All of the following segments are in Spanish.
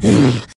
¡Ah!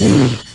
Mm-hmm.